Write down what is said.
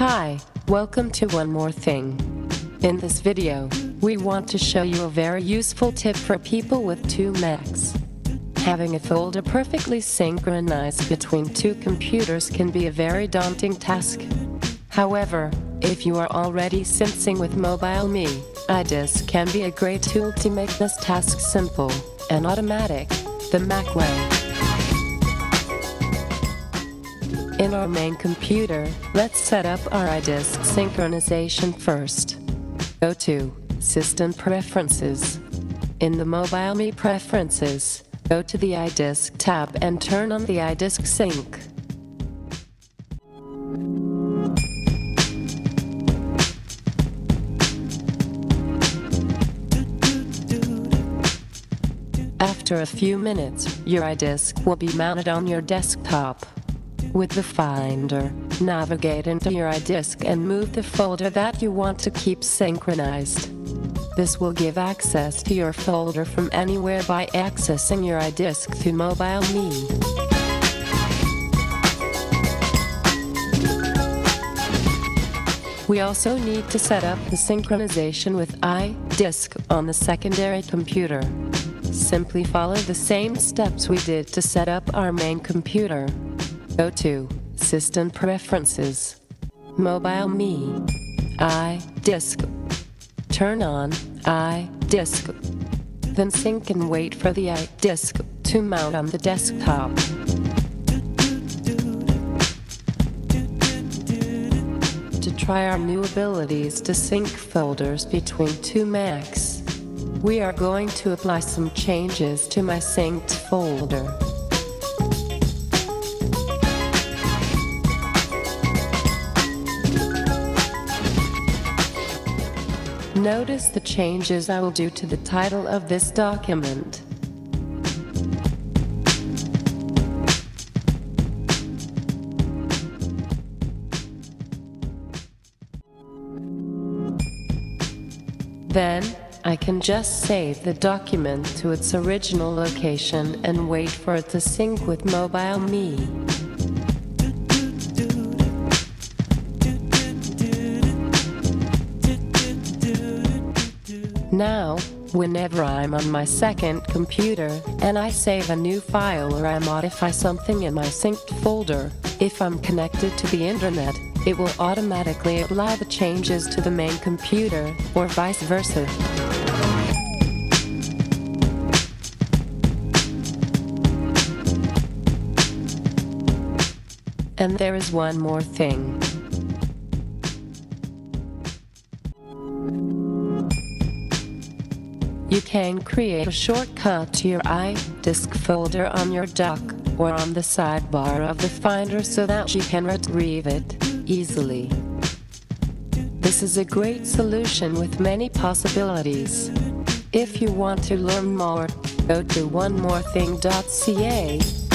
Hi, welcome to One More Thing. In this video, we want to show you a very useful tip for people with two Macs. Having a folder perfectly synchronized between two computers can be a very daunting task. However, if you are already syncing with MobileMe, iDisk can be a great tool to make this task simple and automatic, the Mac way. In our main computer, let's set up our iDisk synchronization first. Go to System Preferences. In the MobileMe Preferences, go to the iDisk tab and turn on the iDisk Sync. After a few minutes, your iDisk will be mounted on your desktop. With the Finder, navigate into your iDisk and move the folder that you want to keep synchronized. This will give access to your folder from anywhere by accessing your iDisk through MobileMe. We also need to set up the synchronization with iDisk on the secondary computer. Simply follow the same steps we did to set up our main computer. Go to System Preferences, MobileMe, iDisk. Turn on iDisk. Then sync and wait for the iDisk to mount on the desktop. To try our new abilities to sync folders between two Macs, we are going to apply some changes to my synced folder. Notice the changes I will do to the title of this document. Then, I can just save the document to its original location and wait for it to sync with MobileMe. Now, whenever I'm on my second computer and I save a new file or I modify something in my synced folder, if I'm connected to the internet, it will automatically apply the changes to the main computer, or vice versa. And there is one more thing. You can create a shortcut to your iDisk folder on your dock or on the sidebar of the Finder so that you can retrieve it easily. This is a great solution with many possibilities. If you want to learn more, go to onemorething.ca